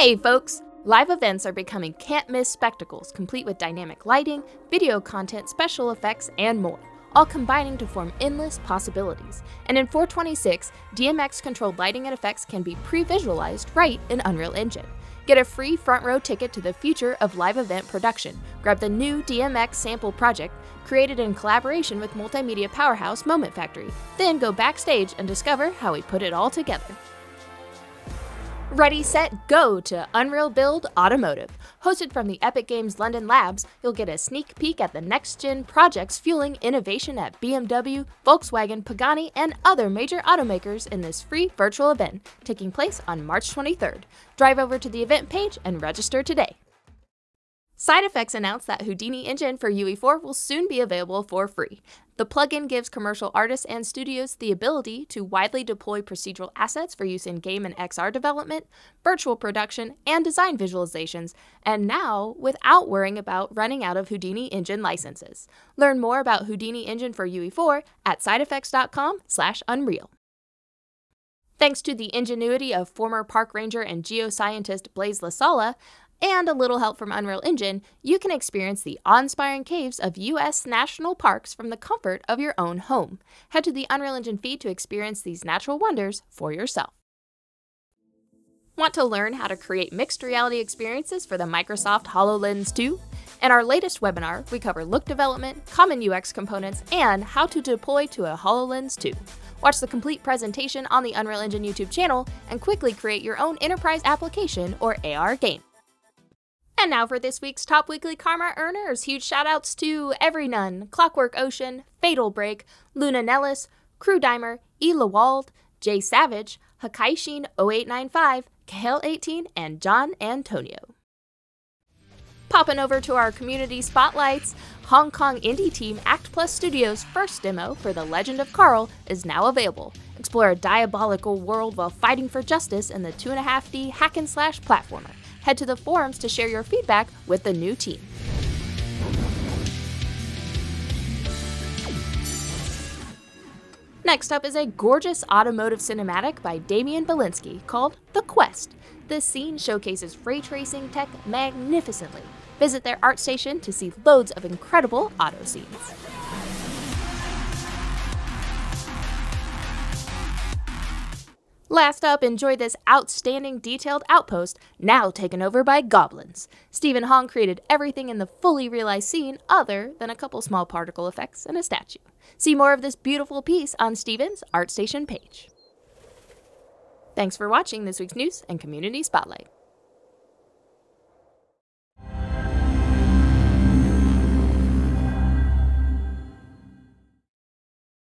Hey, folks! Live events are becoming can't miss spectacles, complete with dynamic lighting, video content, special effects, and more, all combining to form endless possibilities. And in 426, DMX controlled lighting and effects can be pre visualized right in Unreal Engine. Get a free front row ticket to the future of live event production. Grab the new DMX sample project, created in collaboration with multimedia powerhouse Moment Factory. Then go backstage and discover how we put it all together. Ready, set, go to Unreal Build Automotive. Hosted from the Epic Games London Labs, you'll get a sneak peek at the next gen projects fueling innovation at BMW, Volkswagen, Pagani, and other major automakers in this free virtual event taking place on March 23rd. Drive over to the event page and register today. SideFX announced that Houdini Engine for UE4 will soon be available for free. The plugin gives commercial artists and studios the ability to widely deploy procedural assets for use in game and XR development, virtual production, and design visualizations, and now without worrying about running out of Houdini Engine licenses. Learn more about Houdini Engine for UE4 at sidefx.com/unreal. Thanks to the ingenuity of former park ranger and geoscientist Blaise LaSala, and a little help from Unreal Engine, you can experience the awe-inspiring caves of U.S. national parks from the comfort of your own home. Head to the Unreal Engine feed to experience these natural wonders for yourself. Want to learn how to create mixed reality experiences for the Microsoft HoloLens 2? In our latest webinar, we cover look development, common UX components, and how to deploy to a HoloLens 2. Watch the complete presentation on the Unreal Engine YouTube channel and quickly create your own enterprise application or AR game. And now for this week's top weekly karma earners. Huge shout outs to Every Nun, Clockwork Ocean, Fatal Break, Luna Nellis, Crew Dimer, E. Lawald, Jay Savage, Hakaishin 0895, Kahel18, and John Antonio. Popping over to our community spotlights, Hong Kong indie team Act Plus Studios' first demo for The Legend of Karl is now available. Explore a diabolical world while fighting for justice in the 2.5D hack and slash platformer head to the forums to share your feedback with the new team. Next up is a gorgeous automotive cinematic by Damian Belinsky called The Quest. This scene showcases ray tracing tech magnificently. Visit their ArtStation to see loads of incredible auto scenes. Last up, enjoy this outstanding detailed outpost, now taken over by goblins. Stephen Hong created everything in the fully realized scene other than a couple small particle effects and a statue. See more of this beautiful piece on Stephen's ArtStation page. Thanks for watching this week's news and community spotlight.